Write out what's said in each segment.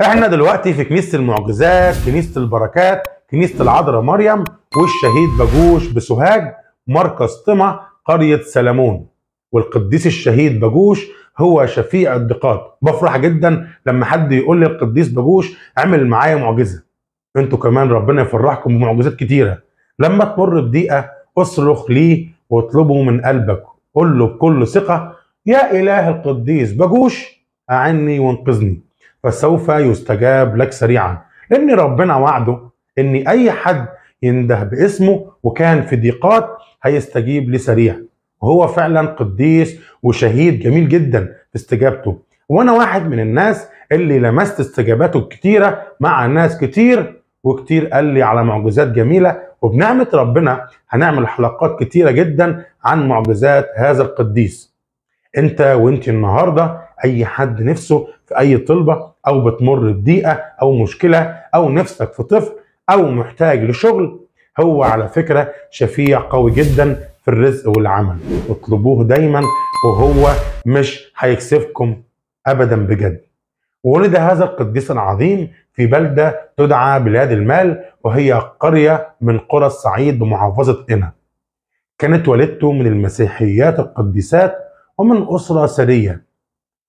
إحنا دلوقتي في كنيسة المعجزات كنيسة البركات كنيسة العذراء مريم والشهيد باجوش بسوهاج مركز طمع قرية سلمون. والقديس الشهيد باجوش هو شفيع الدقات. بفرح جدا لما حد يقول لي القديس باجوش عمل معايا معجزة. أنتوا كمان ربنا يفرحكم بمعجزات كتيرة. لما تمر بضيقة اصرخ ليه واطلبه من قلبك. قل له بكل ثقة يا إله القديس باجوش أعني وانقذني. فسوف يستجاب لك سريعا. لأن ربنا وعده ان أي حد ينده باسمه وكان في ضيقات هيستجيب لي سريع وهو فعلا قديس وشهيد جميل جدا في استجابته. وأنا واحد من الناس اللي لمست استجاباته الكتيرة مع ناس كتير وكتير قال لي على معجزات جميلة. وبنعمة ربنا هنعمل حلقات كتيرة جدا عن معجزات هذا القديس. أنت وانت النهارده أي حد نفسه في أي طلبة أو بتمر بضيقة أو مشكلة أو نفسك في طفل أو محتاج لشغل هو على فكرة شفيع قوي جدا في الرزق والعمل. اطلبوه دايما وهو مش هيكسفكم ابدا بجد. ولد هذا القديس العظيم في بلدة تدعى بلاد المال وهي قرية من قرى الصعيد بمحافظة قنا كانت والدته من المسيحيات القديسات ومن أسرة ثرية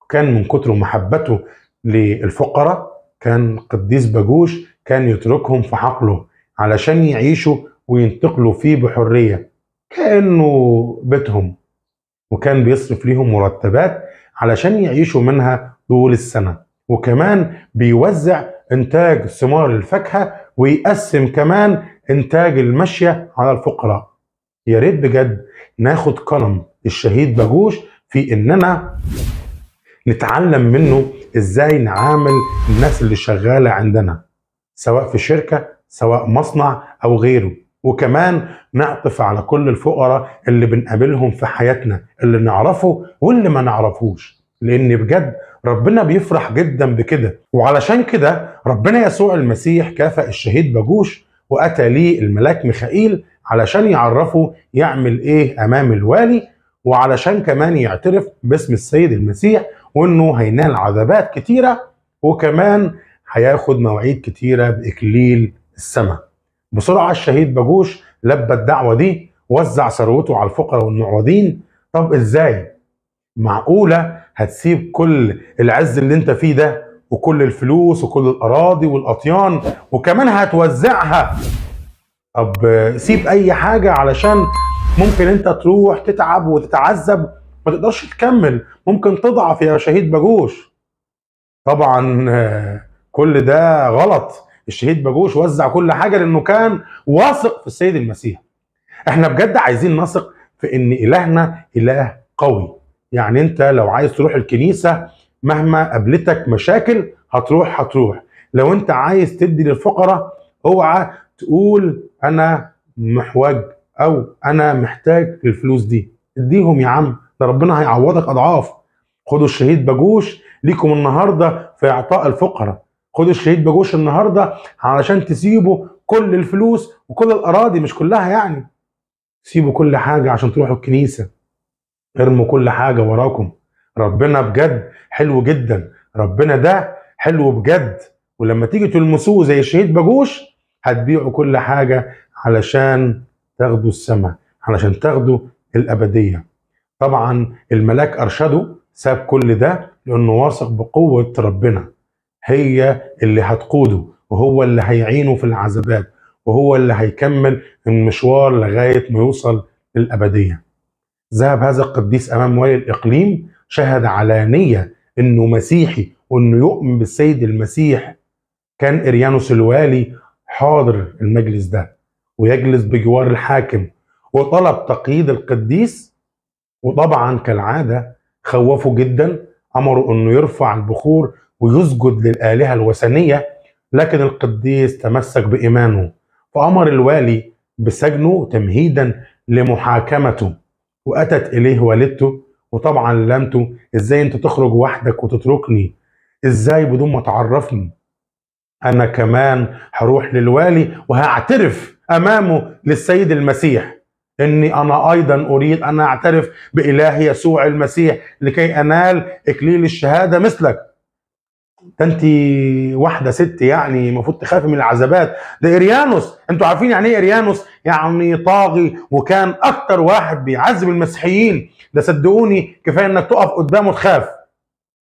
كان من كتر محبته للفقراء كان قديس باجوش كان يتركهم في حقله علشان يعيشوا وينتقلوا فيه بحرية. كأنه بيتهم وكان بيصرف ليهم مرتبات علشان يعيشوا منها طول السنة. وكمان بيوزع إنتاج ثمار الفاكهة ويقسم كمان إنتاج المشية على الفقراء. يا ريت بجد ناخد قلم الشهيد باجوش في إننا نتعلم منه إزاي نعامل الناس اللي شغالة عندنا سواء في شركة سواء مصنع أو غيره. وكمان نعطف على كل الفقراء اللي بنقابلهم في حياتنا اللي نعرفه واللي ما نعرفوش. لأن بجد ربنا بيفرح جدا بكده. وعلشان كده ربنا يسوع المسيح كافأ الشهيد باجوش وأتى ليه الملاك ميخائيل علشان يعرفه يعمل إيه أمام الوالي وعلشان كمان يعترف باسم السيد المسيح وإنه هينال عذابات كتيرة وكمان هياخد مواعيد كتيرة باكليل السماء. بسرعة الشهيد باجوش لبى الدعوة دي وزع ثروته على الفقراء والمعوضين طب إزاي؟ معقولة هتسيب كل العز اللي أنت فيه ده وكل الفلوس وكل الأراضي والأطيان وكمان هتوزعها طب سيب أي حاجة علشان ممكن أنت تروح تتعب وتتعذب ما تقدرش تكمل. ممكن تضعف يا شهيد باجوش طبعا كل ده غلط. الشهيد باجوش وزع كل حاجة لأنه كان واثق في السيد المسيح. إحنا بجد عايزين نثق في إن إلهنا إله قوي. يعني أنت لو عايز تروح الكنيسة مهما قابلتك مشاكل هتروح هتروح. لو أنت عايز تدي للفقراء اوعى تقول أنا محوج أو أنا محتاج الفلوس دي. اديهم يا عم. ده ربنا هيعوضك أضعاف. خدوا الشهيد باجوش ليكم النهارده في إعطاء الفقراء. خدوا الشهيد باجوش النهارده علشان تسيبوا كل الفلوس وكل الأراضي مش كلها يعني. سيبوا كل حاجة عشان تروحوا الكنيسة. ارموا كل حاجة وراكم. ربنا بجد حلو جدا. ربنا ده حلو بجد. ولما تيجي تلمسوه زي الشهيد باجوش هتبيعوا كل حاجة علشان تاخدوا السماء علشان تاخدوا الأبدية. طبعا الملاك أرشده ساب كل ده لأنه واثق بقوة ربنا. هي اللي هتقوده وهو اللي هيعينه في العذابات وهو اللي هيكمل المشوار لغاية ما يوصل للأبدية. ذهب هذا القديس أمام والي الإقليم شهد علانية إنه مسيحي وإنه يؤمن بالسيد المسيح. كان إريانوس الوالي حاضر المجلس ده ويجلس بجوار الحاكم وطلب تقييد القديس وطبعا كالعادة خوفوا جدا أمروا أنه يرفع البخور ويسجد للآلهة الوثنية لكن القديس تمسك بإيمانه فأمر الوالي بسجنه تمهيدا لمحاكمته وأتت إليه والدته وطبعا لامته إزاي أنت تخرج وحدك وتتركني؟ إزاي بدون ما تعرفني؟ أنا كمان هروح للوالي وهعترف أمامه للسيد المسيح. إني أنا أيضا أريد أن أعترف بإله يسوع المسيح لكي أنال إكليل الشهادة مثلك. ده أنت واحدة ست يعني المفروض تخافي من العذابات. ده إريانوس. أنتوا عارفين يعني إيه إريانوس؟ يعني طاغي وكان أكتر واحد بيعذب المسيحيين. ده صدقوني كفاية إنك تقف قدامه تخاف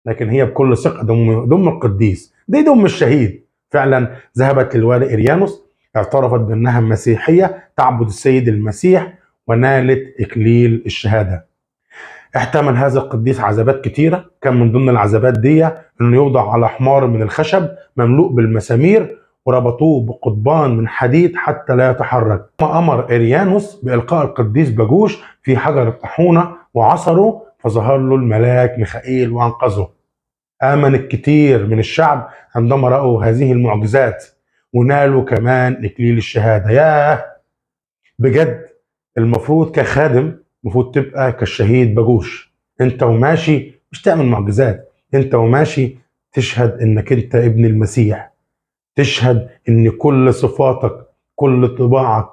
لكن هي بكل ثقة دم دم القديس. دي دم الشهيد. فعلا ذهبت للوالي إريانوس اعترفت بأنها مسيحية تعبد السيد المسيح. ونالت اكليل الشهادة. احتمل هذا القديس عذابات كتيرة كان من ضمن العذابات دي إنه يوضع على حمار من الخشب مملوء بالمسامير وربطوه بقضبان من حديد حتى لا يتحرك. ثم أمر إريانوس بإلقاء القديس باجوش في حجر الطاحونه وعصره فظهر له الملاك ميخائيل وأنقذه. آمن الكثير من الشعب عندما رأوا هذه المعجزات ونالوا كمان اكليل الشهادة. ياه! بجد المفروض كخادم المفروض تبقى كالشهيد باجوش انت وماشي مش تعمل معجزات. انت وماشي تشهد انك انت ابن المسيح. تشهد ان كل صفاتك كل طباعك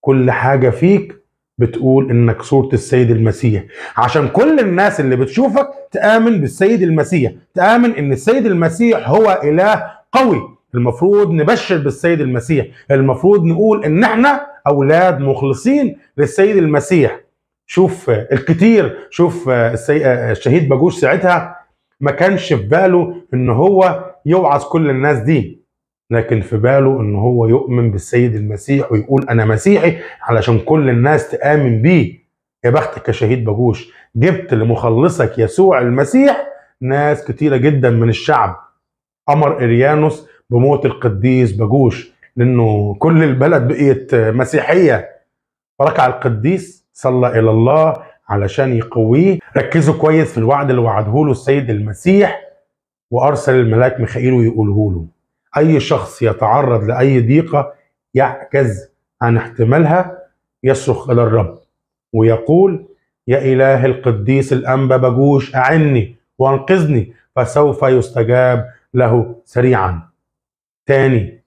كل حاجة فيك بتقول انك صورة السيد المسيح. عشان كل الناس اللي بتشوفك تآمن بالسيد المسيح. تآمن ان السيد المسيح هو إله قوي. المفروض نبشر بالسيد المسيح. المفروض نقول ان إحنا أولاد مخلصين للسيد المسيح. شوف الكتير شوف. الشهيد باجوش ساعتها ما كانش في باله إن هو يوعظ كل الناس دي لكن في باله إن هو يؤمن بالسيد المسيح ويقول أنا مسيحي علشان كل الناس تآمن بيه. يا بختك يا شهيد باجوش جبت لمخلصك يسوع المسيح ناس كتيرة جدا من الشعب. أمر إريانوس بموت القديس باجوش لأنه كل البلد بقيت مسيحية. فركع القديس صلى إلى الله علشان يقويه. ركزوا كويس في الوعد اللي وعده له السيد المسيح وأرسل الملاك ميخائيل ويقوله له. أي شخص يتعرض لأي ضيقة يعجز عن احتمالها يصرخ إلى الرب ويقول يا إله القديس الأنبا بجوش أعني وأنقذني فسوف يستجاب له سريعا. تاني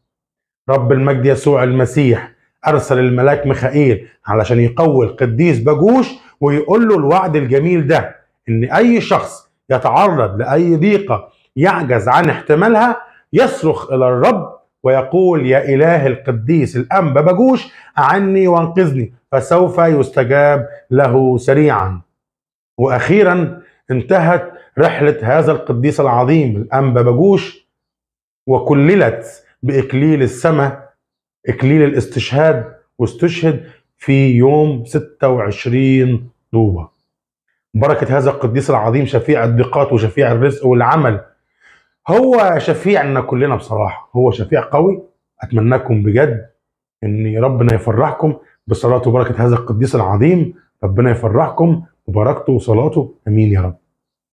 رب المجد يسوع المسيح أرسل الملاك ميخائيل علشان يقوي القديس باجوش ويقول له الوعد الجميل ده إن أي شخص يتعرض لأي ضيقة يعجز عن احتمالها يصرخ إلى الرب ويقول يا إله القديس الانبا باجوش أعني وأنقذني فسوف يستجاب له سريعا. وأخيرا انتهت رحلة هذا القديس العظيم الانبا باجوش وكللت باكليل السماء اكليل الاستشهاد واستشهد في يوم 26 طوبة بركة هذا القديس العظيم شفيع الضيقات وشفيع الرزق والعمل. هو شفيعنا كلنا بصراحة. هو شفيع قوي. أتمناكم بجد أن ربنا يفرحكم بصلاة وبركة هذا القديس العظيم. ربنا يفرحكم وبركته وصلاته. أمين يا رب.